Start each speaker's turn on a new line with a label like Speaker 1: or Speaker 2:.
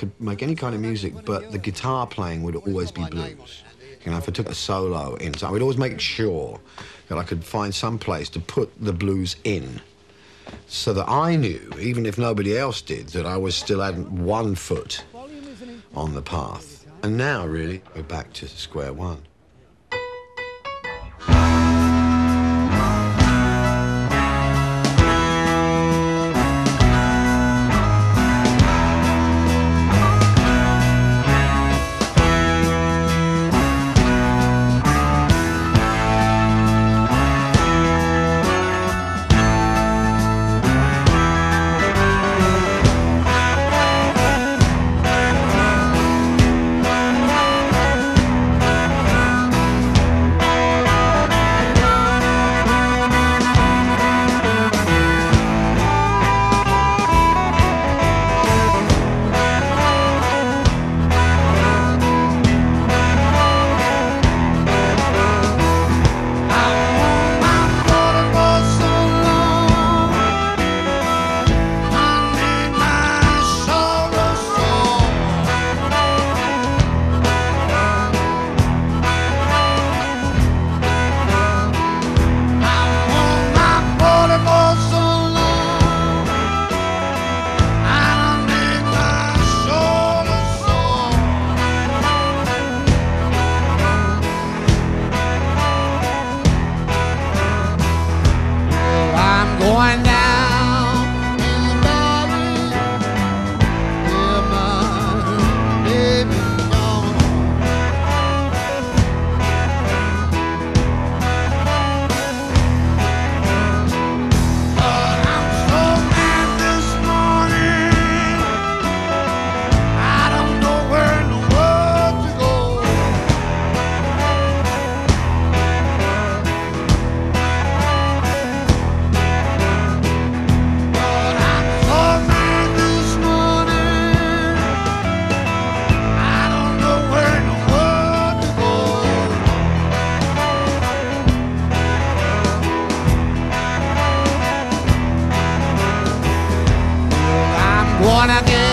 Speaker 1: could make any kind of music, but the guitar playing would always be blues. You know, if I took a solo in, I would always make sure that I could find some place to put the blues in so that I knew, even if nobody else did, that I was still at one foot on the path. And now, really, we're back to square one.
Speaker 2: Going